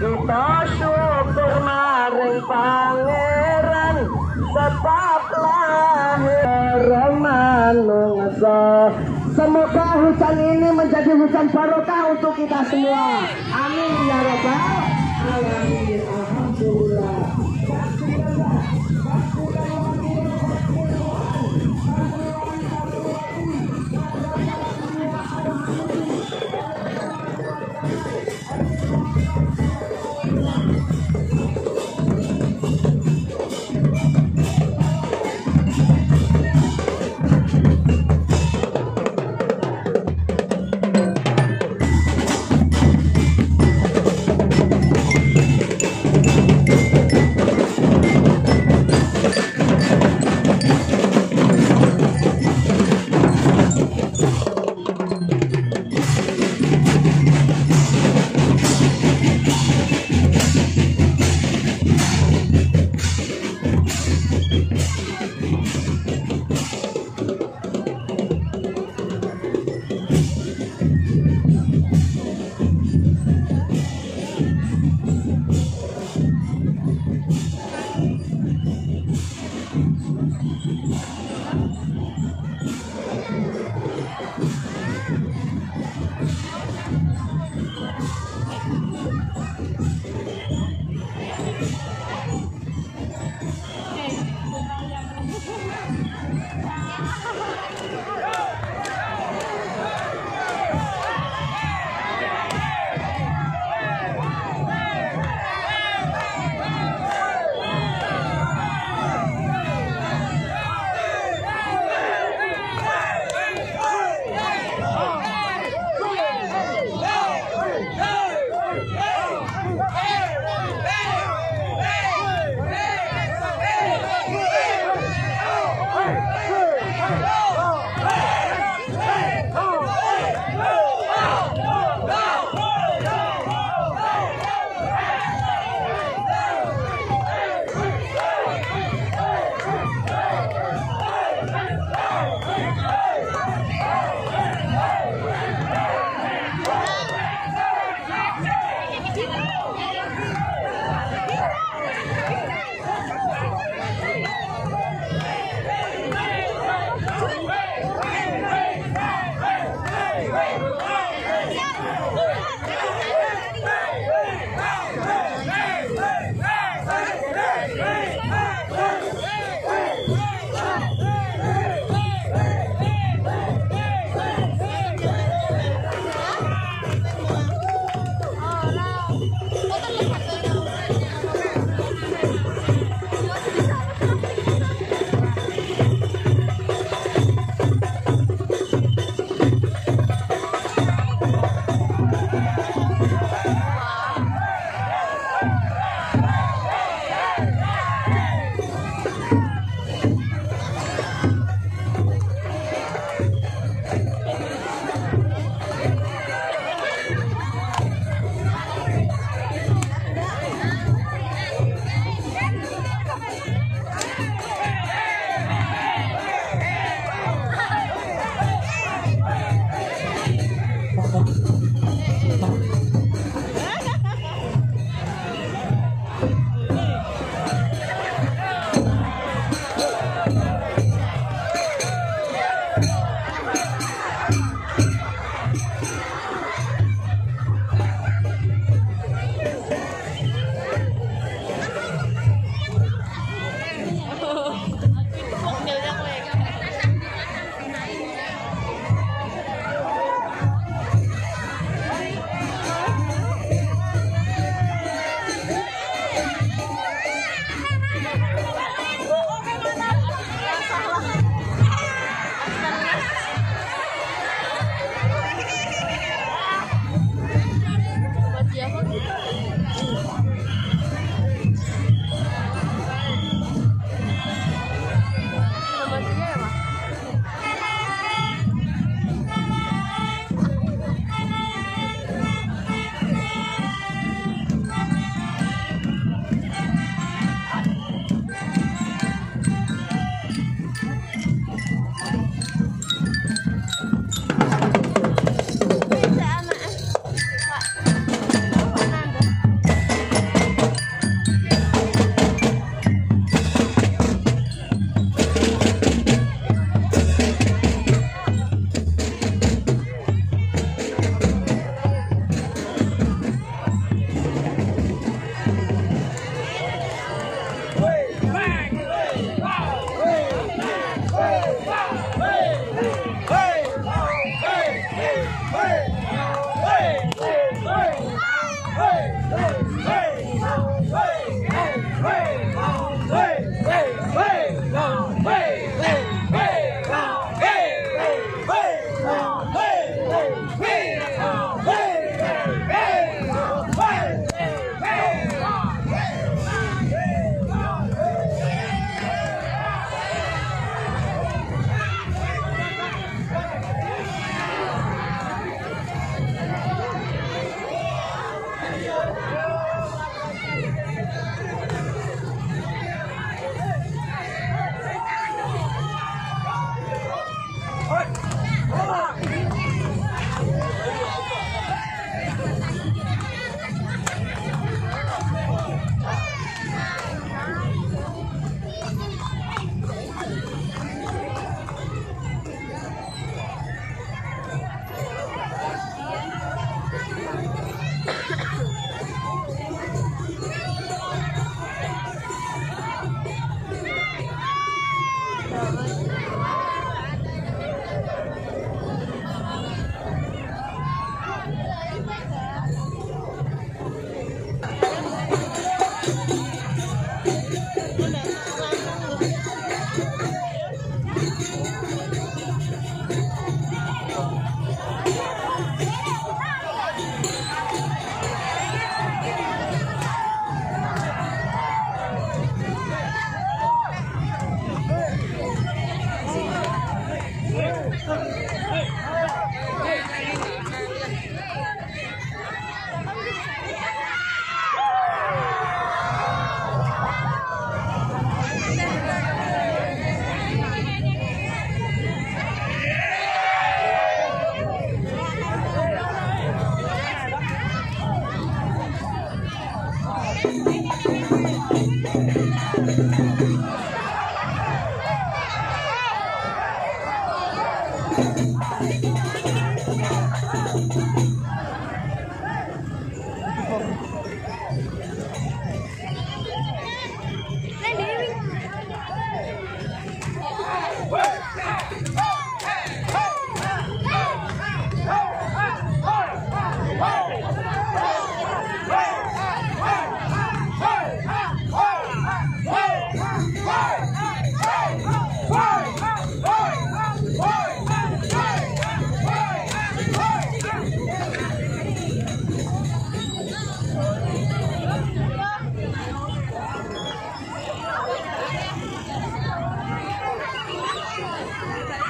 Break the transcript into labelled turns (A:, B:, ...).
A: Kita syukur maring pangeran sebab lahir manungsa. Semoga hujan ini menjadi hujan barokah untuk kita semua. Amin ya rabbal alamin. Obrigada.